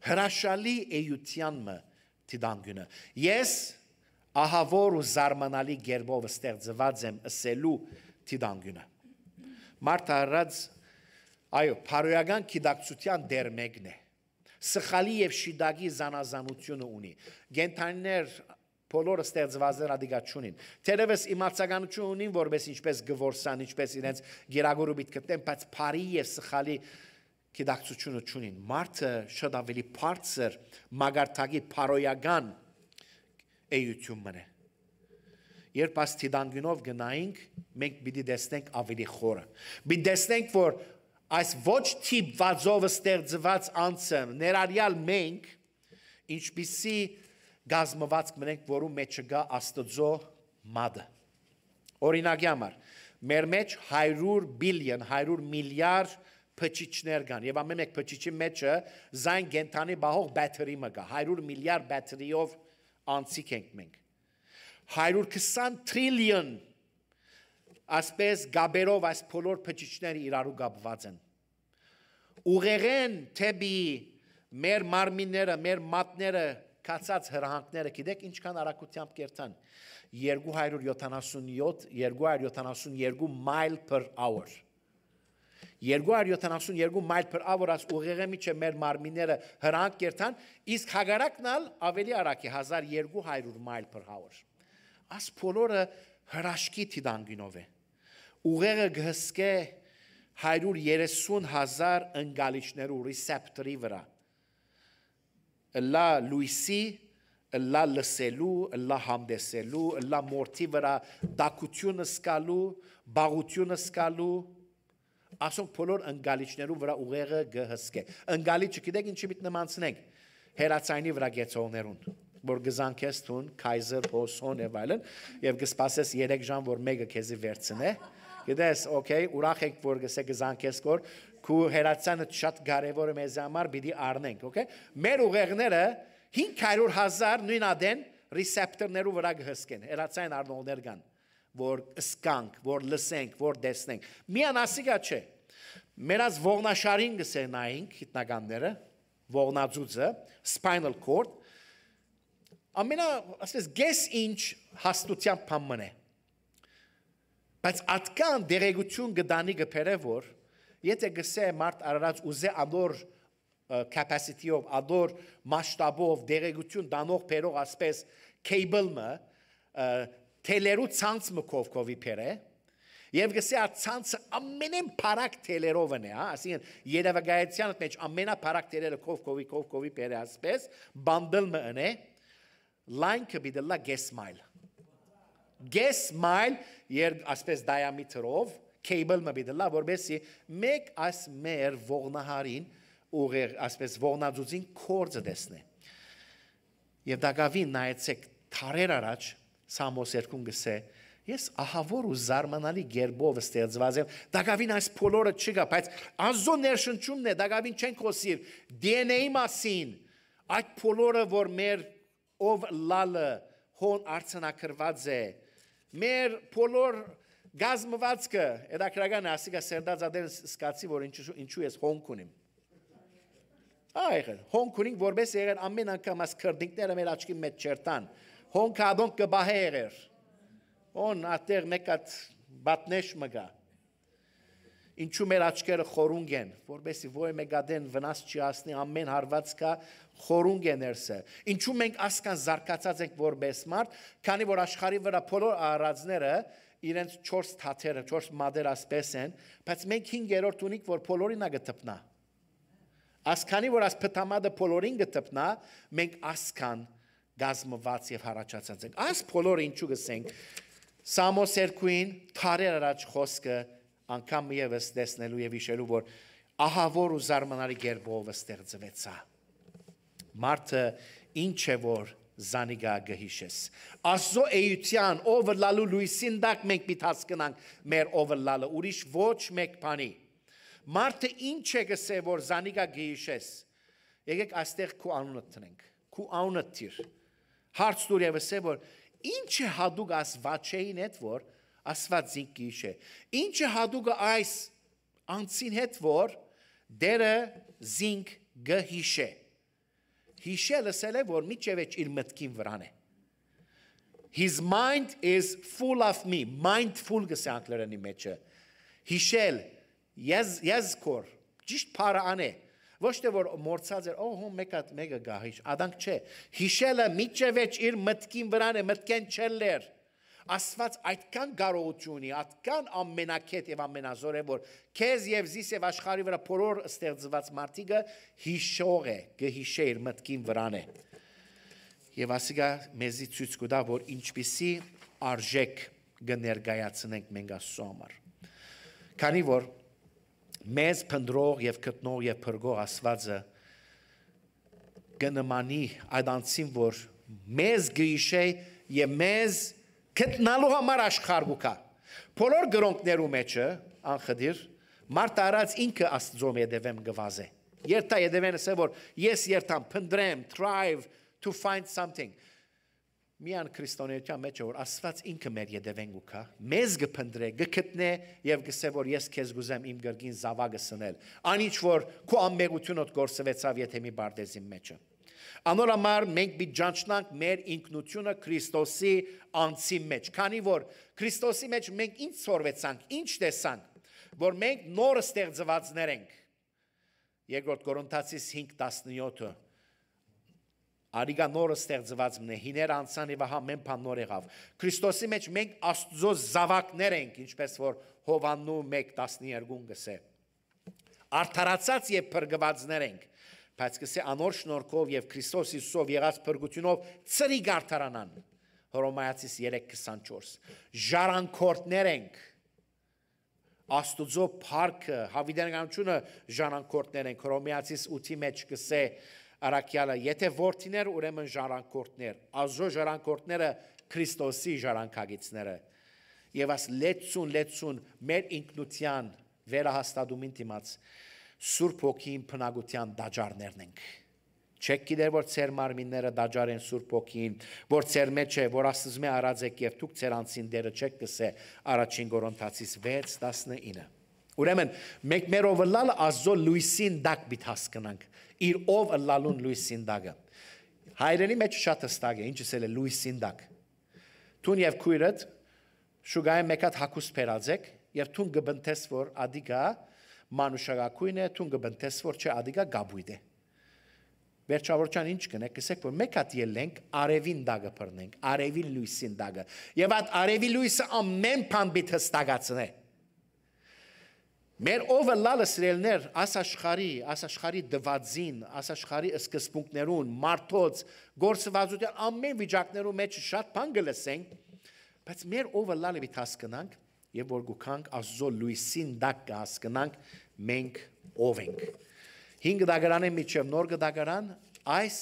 [SPEAKER 4] հրաշալի էյությանը տիդանգունը։ Ես ահավոր ու զարմանալի գերբով ստեղծված եմ ասելու տիդանգունը։ Մարդ առած այո, փարոյական գիտակցության դեր մեկն է։ Սխալի եւ շիդագի զանազանությունը ունի։ Գենթաններ բոլորը ստեղծվածներ ադիգա չունին։ Տերևս իմացականություն ունին, որպես ինչպես գորսան, ինչպես իրենց գերագորու բիտ կտեն, բայց բարի եւ սխալի գիտակցությունը չունին։ Մարդը շատ ավելի բարձր մագարտակի փարոյական էյություն մնե։ Երբ աս տիդանգունով գնայինք, մենք պիտի տեսնենք ավելի խորը։ Պիտի տեսնենք, որ այս ոչ տիպ վազով ստեղծված անձը ներառյալ մենք ինչպիսի գազմված մնենք, որում մեջ կգա Աստծո մադը։ Օրինակի համար, մեր մեջ 100 բիլիոն, 100 միլիարդ փչիչներ կան եւ ամեն մեկ փչիչի մեջը զայն գենթանի բահող բետերի մը կա 100 միլիարդ բետերիով անցիկ ենք մենք 120 տրիլիոն ասպես գաբերով այս բոլոր փչիչները իրարու գապված են ուղեղեն թեբի մեր մարմինները, մեր մատները կացած հրահանքները գիտեք ինչքան արագությամբ կերտան 277 272 մայլ per hour 272 մայլ per hour as ուղեղը միջը մեր մարմինները հրանք կերտան իսկ հագարակնալ ավելի արագ է 1200 մայլ per hour աս բոլորը հրաշքի տիդանգինով է ուղեղը գհսկե 130 հազար ընկալիչներու ռեսեպտորի վրա լա լուիսի լա լսելու, լա համդեսելու, լա մորթի վրա դակությունը սկալու, բաղությունը սկալու, ասոնք բոլոր ընկալիչներու վրա ուղեղը գհսկե։ Ընկալիչը գիտեք ինչի միտ նմանցնենք։ Հերացայնի վրա գեցողներուն որ գզանքես տուն, Kaiser, Hoson եւ այլն, եւ կսպասես 3 ժամ, որ մեկը քեզի վերցնե։ Գիտես, օքեյ, ուրախ եք, որ գսե գզանքես կոր, քու հերացանը շատ կարևոր է մեզ համար, պիտի առնենք, օքեյ։ Մեր ուղեղները 500.000 նույն ադեն ռեսեպտորներու վրա գհսկեն, հերացային առնողներ կան, որ սկանք, որ լսենք, որ տեսնենք։ Միան ասիգա չէ։ Մերած ողնաշարին գսենայինք գիտնականները, ողնածուծը, spinal cord, ամենա, ասես, գես ինչ հաստությամբ փամն է։ Բայց ատկան դերեգություն գդանի գբերե որ եթե գսե մարդ արած ուզե ադոր capacity-ով, ադոր մասշտաբով դերեգություն դանող փերող ասպես cable-ը թելերու ցանց մկով կովի փերե Եվ գսե ա ցանցը ամենեն փարակ թելերով է, հա, ասին երևակայության մեջ ամենափարակ թելերը կով կովի կով կովի փերե ասպես բանդլը ընե լայնքը բիդլա guess guess mile երբ ասպես diameter-ով cable-ը բիդլա որբեսի մեկ այս մեր ողնահարին ուղեր ասպես ողնաձուծին կորձը տեսնե եւ դակավին նայեցեք թարեր առաջ Սամոս 2-ն գսե Ես ահավոր ու զարմանալի գերբով ստեղծված եմ։ Դակավին այս փոլորը չկա, բայց ազո ներշնչումն է, դակավին չեն խոսիր DNA-ի մասին։ Այդ փոլորը, որ մեր ով լալը հոն արցանակրված է մեր բոլոր գազմվածքը edakragan ասիկա սերդած ադեն սկացի որ ինչու ինչու ես հոնք ունիմ այղը հոնք ունին որպես եղեր ամեն անգամ աս քրդինքները մեր աչքի մեջ չերտան հոնք ադոն կբահե եղեր on atեղ մեկատ բատնեշ մգա ինչու մեր աչքերը խորունգ են, որբեսի ոյ մեգադեն վնաս չի ասնի ամեն հարված կա խորունգ է ներսը։ Ինչու մենք ասկան զարգացած ենք որպես մարդ, քանի որ աշխարի վրա բոլոր արածները իրենց 4 թաթերը, 4 մադեր ասպես են, բայց մենք 5-րդ ունիք, որ բոլորին ա գտնա։ Ասքանի որ աս փտամադը բոլորին գտնա, մենք ասքան գազմված եւ հարաճած ենք։ Այս բոլորը ինչու գսենք։ Սամոս 2-ին թարեր առաջ խոսքը անգամ եւս տեսնելու եւ հիշելու որ ահա որ ու զարմանալի գերբով ստեղծվեցա։ Մարտը ինչ է որ զանիգա գհիշես։ Աստծո էյության overլալու լույսին դակ մենք պիտի հասկանանք մեր overլալը ուրիշ ոչ մեկ բանի։ Մարտը ինչ է գսե որ զանիգա գհիշես։ Եկեք այստեղ քու անունը տնենք։ Քու անունը տիր։ Հարց դուր եւս է որ ինչ է հadouk ասվածեին հետ որ ասված զինք գիշե։ Ինչ է հadouk այս անցին հետ որ դերը զինք գհիշե հիշելը սել է, որ միջևեջ իր մտքին վրան է։ His mind is full of me, mindful գսե անգլերենի մեջը։ Հիշել, ես ես կոր, ճիշտ փարը անե։ Ոչ թե որ մորցած էր, օհո մեկը մեկը գա հիշ, ադանք չէ։ Հիշելը միջևեջ իր մտքին վրան է, մտքեն չելեր։ Աստված այդքան կարողություն ունի, այդքան ամենակետ եւ ամենազոր է, որ քեզ եւ զիս եւ աշխարհի վրա բոլոր ստեղծված մարդիկը հիշող է, կհիշե իր մտքին վրան է։ Եվ ասիկա մեզի ցույց կտա, որ ինչպիսի արժեք կներկայացնենք մենք Աստծո համար։ Քանի որ մեզ փնդրող եւ գտնող եւ փրկող Աստվածը կնմանի այդ անցին, որ մեզ գիշե եւ մեզ գտնալու համար աշխարհուկա։ Բոլոր գրոնքներու մեջը անխդիր մարդ արած ինքը աստծո մեդևեմ գվազե։ Երթա եդևեն ասե որ ես երթամ փնդրեմ thrive to find something։ Միան քրիստոնեության մեջ որ Աստված ինքը մեր եդևեն գուքա, մեզ գփնդրե, գկտնե եւ գսե որ ես քեզ գուզեմ իմ գրգին զավակը սնել։ Անիչ որ քո ամբեղությունդ գործվեցավ եթե մի բարդեզի մեջը։ Անոր համար մենք պիտի ջանչնանք մեր ինքնությունը Քրիստոսի անցի մեջ, քանի որ Քրիստոսի մեջ մենք ինչ սորվեցանք, ինչ տեսանք, որ մենք նոր ստեղծվածներ ենք։ Երկրորդ Կորինթացիս 5:17-ը Արիգա նորը ստեղծված մնե, հիներ անցան եւ ահա մեն բան նոր եղավ։ Քրիստոսի մեջ մենք Աստծո զավակներ ենք, ինչպես որ Հովաննու 1:12-ն գսե։ Արդարացած եւ փրկվածներ ենք բայց կսե անոր շնորհքով եւ Քրիստոս Հիսուսով եղած փրկությունով ծրի գարտարանան։ Հռոմայացիս 3:24։ Ժառանգորդներ ենք։ Աստուծո փառքը, հավիտենականությունը ժառանգորդներ ենք։ Հռոմայացիս 8-ի մեջ կսե Արաքյալը, եթե որդիներ, ուրեմն ժառանգորդներ, ազո ժառանգորդները Քրիստոսի ժառանգագիցները։ Եվ աս լեցուն, լեցուն մեր ինքնության վերահաստատումին դիմաց Սուրբ ոգին փնագության դաջարներն ենք։ Չեք գիտեր որ ծեր մարմինները դաջար են Սուրբ ոգին, որ ծեր մեջ է, որ աստծմե արած եք եւ դուք ծեր անցին դերը չեք կսե առաջին Կորինթացիս 6:19։ Ուրեմն մենք մեր ով լալը ազո լույսին դակ բիթ հասկանանք։ Իր ով լալուն լույսին դակը։ Հայրենի մեջ շատ հստակ է, ինչս էլ է լույսին դակ։ Տուն եւ քույրդ շուգայ մեկատ հակուս փերածեք եւ տուն գբնտես որ ադիգա մանուշակակույն է, թուն կբնտես որ չէ ադիգա գաբույդ է։ Վերջավորչան ինչ կնեք, կսեք որ մեկ հատ ելենք արևին դագը բռնենք, արևի լույսին դագը։ Եվ այդ արևի լույսը ամեն բան պիտի հստակացնե։ Մեր ովը լալը սրելներ աս աշխարի, աս աշխարի դվածին, աս աշխարի սկզբունքներուն, մարդոց, գործվածության ամեն վիճակներու մեջ շատ բան գլսենք, բայց մեր ովը լալը պիտի հասկանանք, եւ որ գուքանք Աստծո լույսին դակ կհասկանանք մենք ով ենք։ Հինգ դագարանի միջև նոր դագարան այս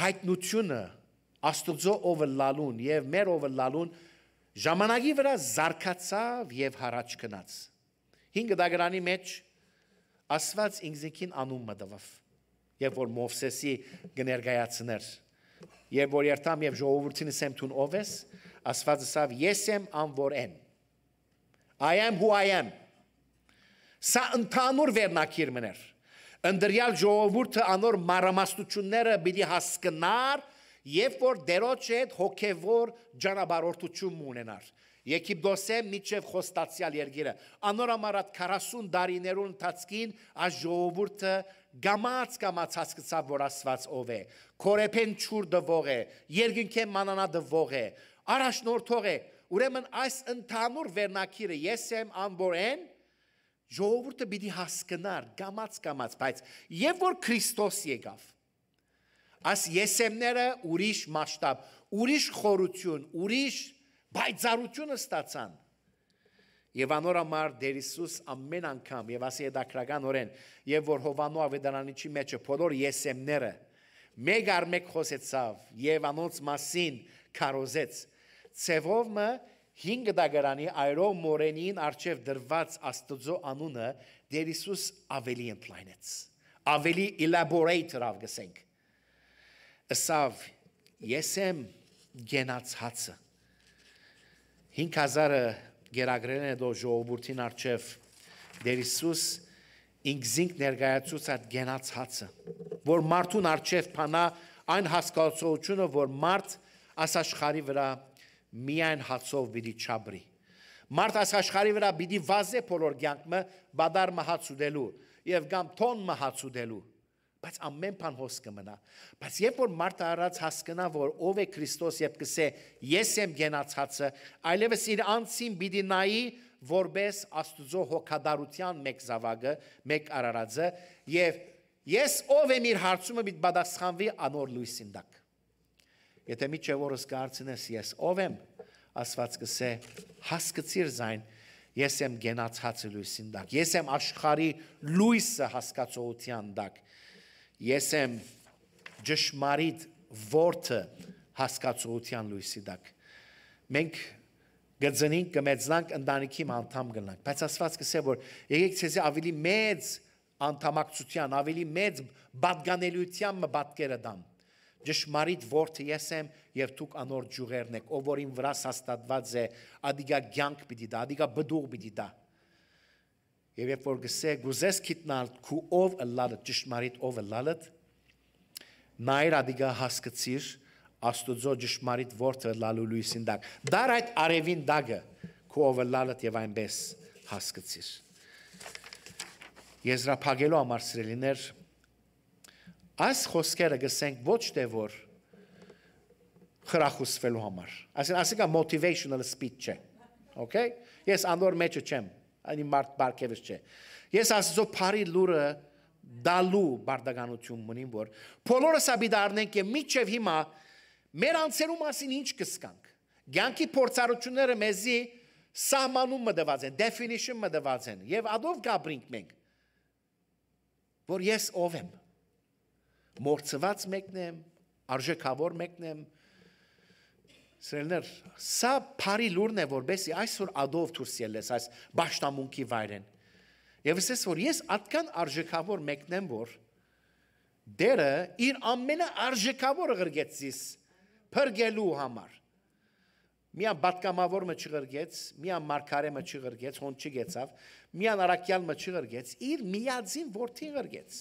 [SPEAKER 4] հայտնությունը Աստծո ով լալուն եւ մեր ով լալուն ժամանակի վրա զարգացավ եւ հարաճ գնաց։ Հինգ դագարանի մեջ Աստված ինքնին անուն մտավ եւ որ Մովսեսի գներգայացներ եւ որ երթամ եւ ժողովրդին ասեմ թուն ով ես Աստված ասավ ես եմ ան որ եմ I am who I am Սա ընդհանուր վերնակիր մներ ընդրյալ ժողովուրդը անոր մարամաստությունները պիտի հասկնար եւ որ դերոջ հետ հոգեվոր ջանաբարորդություն ունենար Եգիպտոսե միջև խոստացյալ երգիրը. Անոր ամարատ 40 դարիներուն ընթացքին այս ժողովուրդը գամած գամած հասկացավ որ Աստված ով է կորեփեն ճուր դվող է երկինքե մանանա դվող է առաջնորդող է ուրեմն այս ընդհանուր վերնակիրը ես եմ անբորեն ժողովուրդը պիտի հասկնար գամած գամած, բայց եւ որ Քրիստոս եկավ Աս եսեմները ուրիշ մասշտաբ, ուրիշ խորություն, ուրիշ բայցարությունը ստացան։ Եվ անորամար Տեր Հիսուս ամեն անգամ եւ ասի հետաքրական օրեն, եւ որ Հովանու ավետարանիչի մեջը բոլոր եսեմները մեկ առ մեկ խոսեցավ եւ անոնց մասին քարոզեց։ Ցևով մը 5 դագարանի այրով մորենին արչև դրված Աստծո անունը Տեր Հիսուս ավելի ընդլայնեց։ Ավելի elaborate-ով գսենք ըսավ ես եմ գենացածը 5000-ը գերագրել են դո ժողովրդին արչև Դեր Հիսուս ինքզինք ներկայացուց այդ գենացածը որ մարդուն արչև փանա այն հասկացությունը որ մարդ աս աշխարի վրա միայն հացով պիտի չաբրի մարդ աս աշխարի վրա պիտի վազե բոլոր կյանքը բադար մահաց ուդելու եւ կամ տոն մահաց ուդելու բայց ամեն բան հոս կմնա բայց երբ որ մարդը առած հասկնա որ ով է Քրիստոս եւ կսե ես եմ գենացածը այլևս իր անձին պիտի նայի որբես աստուծո հոգադարության մեկ զավակը մեկ արարածը եւ ես ով եմ իր հարցումը պիտի պատասխանվի անոր լույսին դակ Եթե միջև օրս կարծինես ես ով եմ, Աստված կսե հասկացիր զայն, ես եմ գենացածի լույսին դակ, ես եմ աշխարի լույսը հասկացողության դակ, ես եմ ճշմարիտ որդը հասկացողության լույսի դակ։ Մենք գծնինք, կմեծնանք, ընտանիքի անդամ գնանք, բայց Աստված կսե որ եկեք ցեզի ավելի մեծ անդամակցության, ավելի մեծ բադգանելիության մը պատկերը դամ։ բատ ճշմարիտ որդը ես եմ եւ դուք անոր ջուղերն եք, ով որին վրա հաստատված է, ադիգա ցանկ պիտի դա, ադիգա բդուղ պիտի դա։ Եվ երբ որ գսե գուզես գիտնալ քու ով լալը ճշմարիտ ով լալը նայր ադիգա հասկացիր աստուծո ճշմարիտ որդը լալու լույսին դակ։ Դար այդ արևին դակը քու ով լալը եւ այնպես հասկացիր։ Եզրափակելու համար սրելիներ այս խոսքերը գսենք ոչ թե որ խրախուսվելու համար ասեն ասիկա motivational speech չէ okay ես անդոր մեջը չեմ այնի մարդ բարգևս չէ։ Ես ասծո բարի լուրը դալու բարդականություն ունիմ որ բոլորս աբի դառնենք եւ միչեv հիմա մեր անցերու մասին ինչ կսկանք։ Գյանքի փորձառությունները մեզի սահմանում մտված են, definition մտված են եւ ադով գաբրինք մենք որ ես ով եմ մորցված մեկն եմ արժեքավոր մեկն եմ Սրելներ, սա բարի լուրն է, որբեսի այսօր ադով դուրս ելես այս ճաշտամունքի վայրեն։ Եվ ասես որ ես atkan արժեքավոր մեկն եմ, որ դերը իր ամենը արժեքավորը գրգեցիս փրկելու համար։ Միան բատկամավոր մը չղրգեց, միան մարգարե մը չղրգեց, հոն չգեցավ, միան արակյալ մը չղրգեց, իր միածին որդին ղրգեց։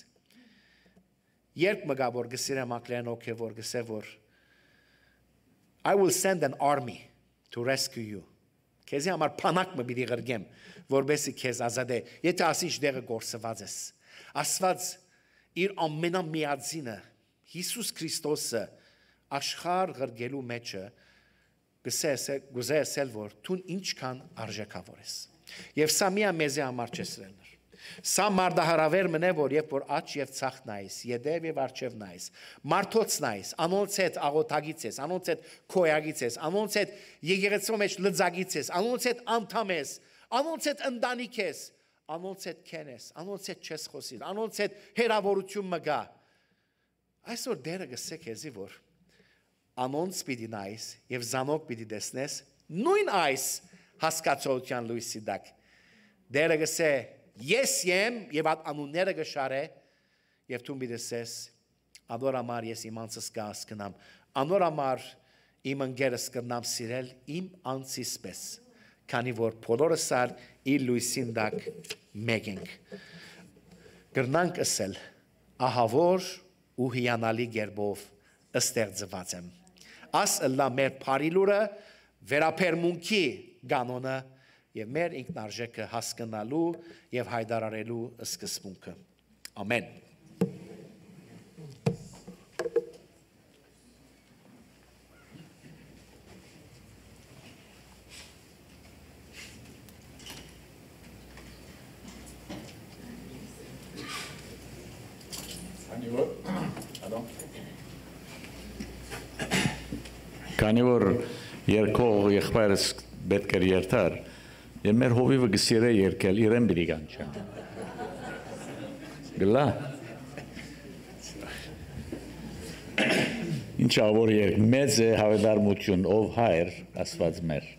[SPEAKER 4] Երբ մգա որ գսիրեմ ակլեն օքե որ գսե որ I will send an army to rescue you։ Քեզի համար փանակ մը պիտի գրգեմ, որբեսի քեզ ազատե։ Եթե ասինչ դեղը գործված ես։ Աստված իր ամենամիածինը Հիսուս Քրիստոսը աշխարհ գրգելու մեջը գսես գուզեսել որ դու ինչքան արժեքավոր ես։ Եվ սա միա մեզի համար չեսրել։ Սա մարդահարավեր մնե որ երբ որ աչ եւ ցախ նայես, յետև եւ արջև նայես, մարդոց նայես, անոնց հետ աղոթագից ես, անոնց հետ քոյագից ես, անոնց հետ եկեղեցու մեջ լծագից ես, անոնց հետ անդամ ես, անոնց հետ ընտանիք ես, անոնց հետ քեն ես, անոնց հետ չես խոսիր, անոնց հետ հերավորություն մգա։ Այսօր դերը գսե քեզի որ անոնց պիտի նայես եւ զանոք պիտի տեսնես նույն այս հասկացողության լույսի դակ։ Դերը գսե Ես եմ եւ այդ անունները գշարե եւ դու մի դեսես անոր համար ես իմ անձս կհասկնամ անոր համար իմ ընկերս կնամ սիրել իմ անձիս պես քանի որ բոլորս ալ իր լույսին դակ մեկ ենք գրնանք ասել ահավոր ու հիանալի գերբով ըստեղծված եմ աս լա մեր բարիլուրը վերապերմունքի կանոնը եւ մեր ինքնարժեքը հասկանալու եւ հայտարարելու սկզբունքը։ Ամեն։
[SPEAKER 2] Քանի որ երկող եղբայրս պետք էր երթար, եր եւ մեր հովիվը գսիրե երկել իրեն բիդի կանչա Գլա Ինչ ավոր երկ մեծ է հավեդարմություն ով հայր ասված մեր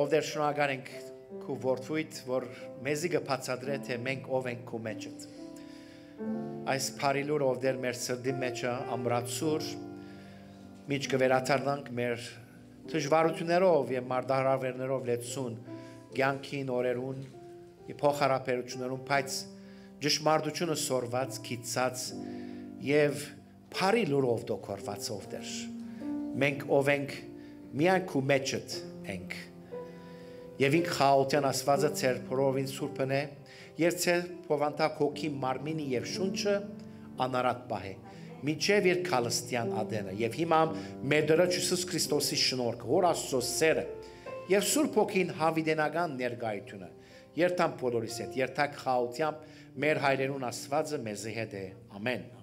[SPEAKER 6] ով դեր
[SPEAKER 4] շնորհակալ ենք քու որդույթ, որ մեզի կբացատրե թե մենք ով ենք քու մեջդ։ Այս բարիլուր ով դեր մեր սրդի մեջը ամրացուր, միջ կվերաթարնանք մեր դժվարություններով եւ մարդահրավերներով լեցուն կյանքին օրերուն փոխհարաբերություններում, բայց ճշմարտությունը սորված, քիծած եւ բարի լուրով դոկորված ով դեր։ Մենք ով ենք միայն քու մեջդ ենք։ Եվ ինք խաոտյան ասվածը ծեր փորովին սուրբն է, եւ ծեր փովանտակ հոգի մարմինի եւ շունչը անարատ պահե։ Միջև իր քալստյան ադենը եւ հիմա Տեր Հիսուս Քրիստոսի շնորհքը, որ Աստծո սերը եւ Սուրբ Հոգին հավիդենական ներկայությունը երթամ բոլորիս հետ, երթակ խաոտյամբ մեր հայրենուն Աստվածը մեզի հետ է։ Ամեն։